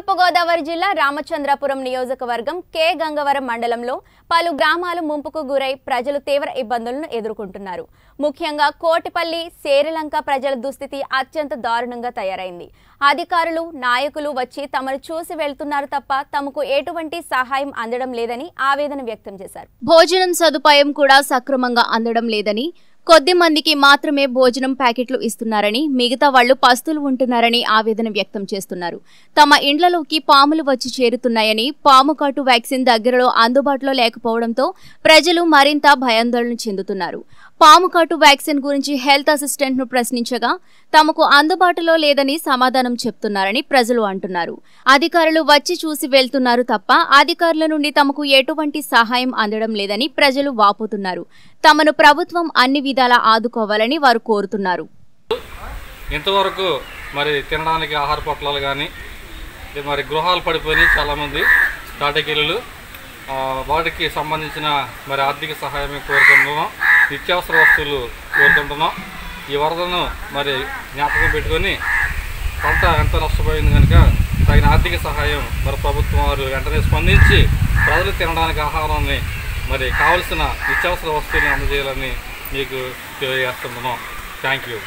తూర్పుగోదావరి జిల్లా రామచంద్రాపురం నియోజకవర్గం కె. గంగవరం మండలంలో పలు గ్రామాలు ముంపుకు గురై ప్రజలు తీవ్ర ఇబ్బందులను ఎదుర్కొంటున్నారు. ముఖ్యంగా కోటిపల్లి శేరిలంక ప్రజల దుస్థితి అత్యంత దారుణంగా తయారైంది. అధికారులు నాయకులు వచ్చి తమను చూసి వెళ్తున్నారు తప్ప తమకు ఎటువంటి సహాయం అందడం లేదని ఆవేదన వ్యక్తం చేశారు. భోజనం సదుపాయం కూడా సక్రమంగా అందడం లేదని కొద్ది మందికి మాత్రమే భోజనం ప్యాకెట్లు ఇస్తున్నారని మిగతా వాళ్ళు పస్తులు ఉంటున్నారని ఆవేదన వ్యక్తం చేస్తున్నారు. తమ ఇండ్లలోకి పాములు వచ్చి చేరుతున్నాయని పాము కాటు వ్యాక్సిన్ దగ్గరలో అందుబాటులో లేకపోవడంతో ప్రజలు మరింత భయాందోళన చెందుతున్నారు. పాము కాటు వ్యాక్సిన్ గురించి హెల్త్ అసిస్టెంట్ను ప్రశ్నించగా తమకు అందుబాటులో లేదని సమాధానం చెప్తున్నారని ప్రజలు అంటున్నారు. అధికారులు వచ్చి చూసి వెళ్తున్నారు తప్ప అధికారుల నుండి తమకు ఎటువంటి సహాయం అందడం లేదని ప్రజలు వాపోతున్నారు. తమను ప్రభుత్వం అన్ని విధాలా ఆదుకోవాలని వారు కోరుతున్నారు. ఇంతవరకు మరి తినడానికి ఆహార పొట్లాలు కానీ మరి గృహాలు పడిపోయి చాలామంది తాటకిల్లులు వాటికి సంబంధించిన మరి ఆర్థిక సహాయం కోరుకుంటున్నాం నిత్యావసర వస్తువులు కోరుకుంటున్నాం. ఈ వరదను మరి జ్ఞాపకం పెట్టుకొని పంట ఎంత నష్టపోయింది కనుక తగిన ఆర్థిక సహాయం మరి ప్రభుత్వం వారు వెంటనే స్పందించి ప్రజలు తినడానికి ఆహారాన్ని మరి కావలసిన నిత్యావసర వస్తువులను అందజేయాలని మీకు తెలియజేస్తున్నాం. Thank you.